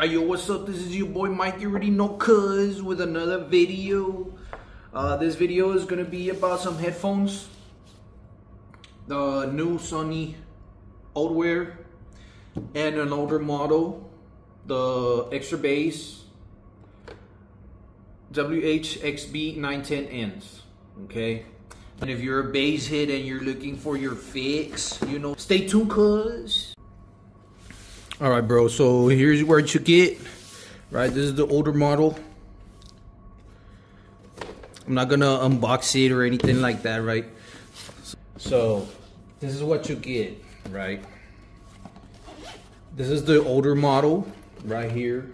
Hey yo, what's up? This is your boy Mike. You already know Cuz with another video. Uh, this video is gonna be about some headphones. The new Sony Ultwear and an older model, the extra bass WHXB 910Ns. Okay. And if you're a bass head and you're looking for your fix, you know, stay tuned, cuz. All right, bro. So here's where you get. Right, this is the older model. I'm not gonna unbox it or anything like that, right? So this is what you get, right? This is the older model right here.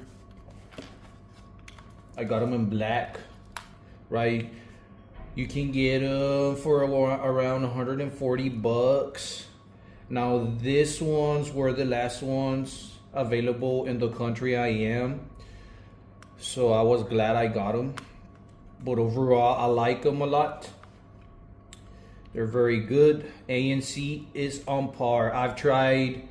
I got them in black, right? You can get them for around 140 bucks now this ones were the last ones available in the country I am. So I was glad I got them. But overall, I like them a lot. They're very good. ANC is on par. I've tried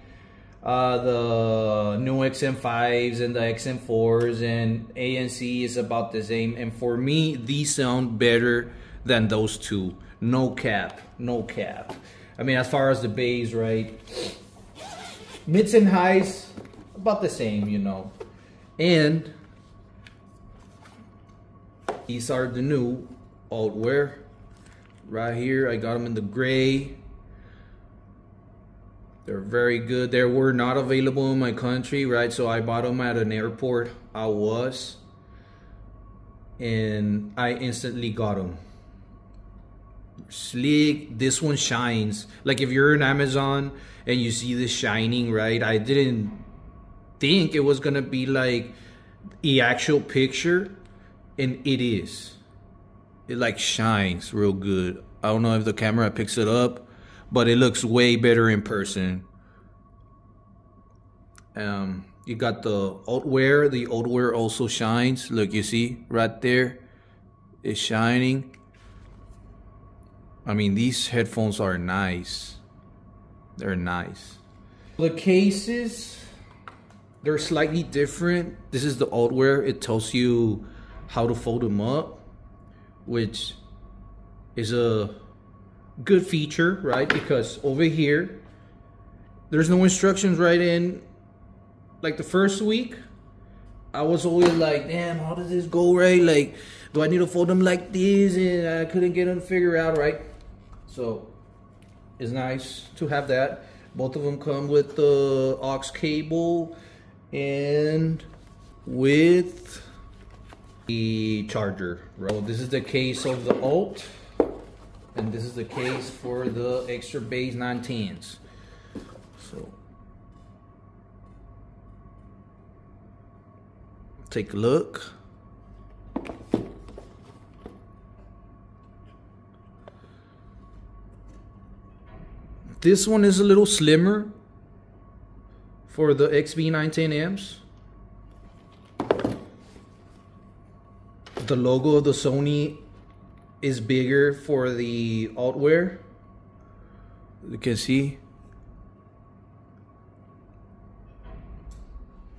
uh, the new XM5s and the XM4s and ANC is about the same. And for me, these sound better than those two. No cap, no cap. I mean, as far as the bass, right? Mids and highs, about the same, you know. And these are the new Ultwear. Right here, I got them in the gray. They're very good. They were not available in my country, right? So I bought them at an airport. I was. And I instantly got them sleek this one shines. Like if you're in amazon and you see this shining right i didn't think it was gonna be like the actual picture and it is. It like shines real good. I don't know if the camera picks it up but it looks way better in person. Um you got the Ultwear the Ultwear also shines. Look you see right there? It's shining I mean, these headphones are nice. They're nice. The cases, they're slightly different. This is the Ultwear. It tells you how to fold them up, which is a good feature, right? Because over here, there's no instructions right in. Like the first week, I was always like, damn, how does this go right? Like, do I need to fold them like this? And I couldn't get them figured out, right? So it's nice to have that. Both of them come with the aux cable and with the charger. Bro, this is the case of the Alt, and this is the case for the extra bass 910s. So take a look. This one is a little slimmer for the XB910 amps. The logo of the Sony is bigger for the Ultwear. You can see.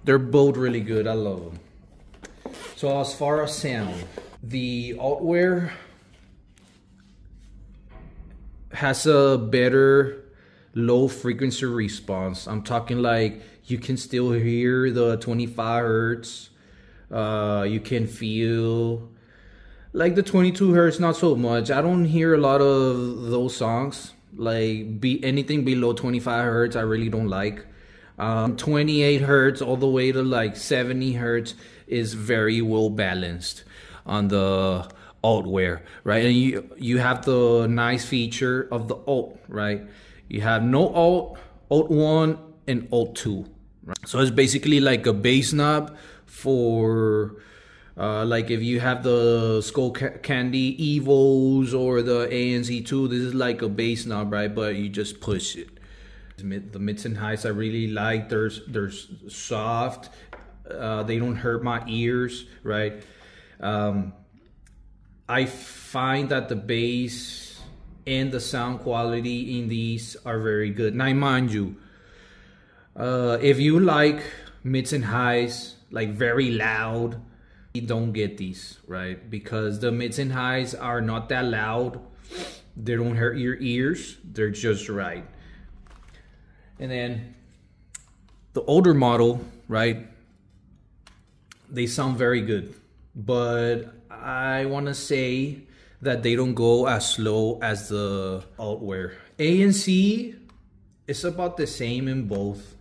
They're both really good. I love them. So as far as sound, the Ultwear has a better low frequency response. I'm talking like you can still hear the 25 hertz. Uh, you can feel like the 22 hertz, not so much. I don't hear a lot of those songs. Like be anything below 25 hertz, I really don't like. Um, 28 hertz all the way to like 70 hertz is very well balanced on the Ultwear, right? And you you have the nice feature of the alt, right? You have no alt, alt one, and alt two. Right? So it's basically like a bass knob for uh, like if you have the Skullcandy Evos or the ANC2, this is like a bass knob, right? But you just push it. The mids and highs I really like. They're, they're soft. Uh, they don't hurt my ears, right? Um, I find that the bass and the sound quality in these are very good. Now, mind you, uh, if you like mids and highs, like very loud. You don't get these, right? Because the mids and highs are not that loud. They don't hurt your ears. They're just right. And then the older model, right? They sound very good. But I want to say that they don't go as slow as the Ultwear. ANC it's about the same in both.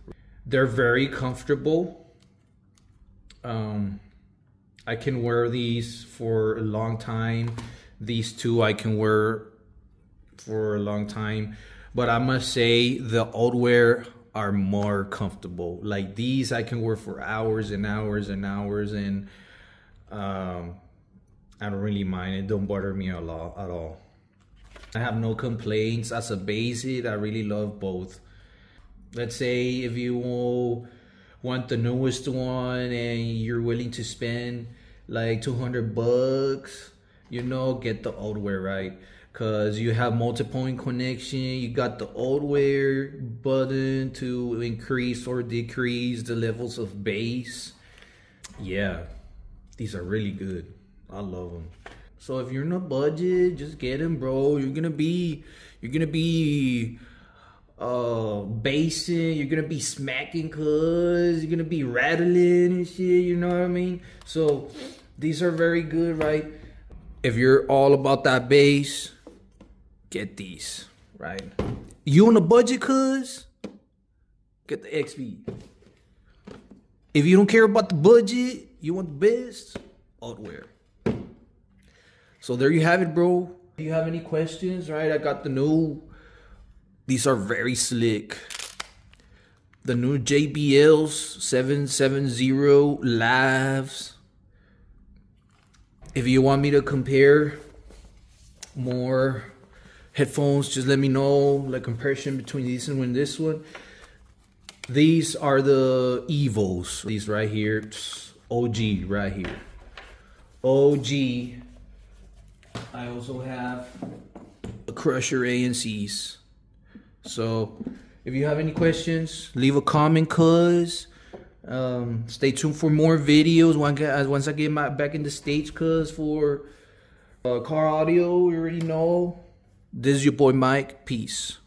They're very comfortable. Um, I can wear these for a long time. These two I can wear for a long time. But I must say the Ultwear are more comfortable. Like these I can wear for hours and hours and hours and um, I don't really mind. It don't bother me a lot at all. I have no complaints. As a basic, I really love both. Let's say if you want the newest one and you're willing to spend like 200 bucks, you know, get the old way right? Cause you have multi-point connection, you got the Ultwear button to increase or decrease the levels of bass. Yeah, these are really good. I love them. So if you're in a budget, just get them, bro. You're gonna be, you're gonna be uh bassing, you're gonna be smacking cuz, you're gonna be rattling and shit, you know what I mean? So these are very good, right? If you're all about that bass, get these, right? You on a budget, cuz? Get the XB. If you don't care about the budget, you want the best, Ultwear. So there you have it, bro. If you have any questions, right? I got the new. These are very slick. The new JBLs 770 Lives. If you want me to compare more headphones, just let me know. Like comparison between these and this one. These are the Evos. These right here. OG right here. OG I also have a Crusher ANCs. So if you have any questions, leave a comment, cuz. Um, stay tuned for more videos once I get my back in the States, cuz, for uh, car audio. You already know. This is your boy Mike. Peace.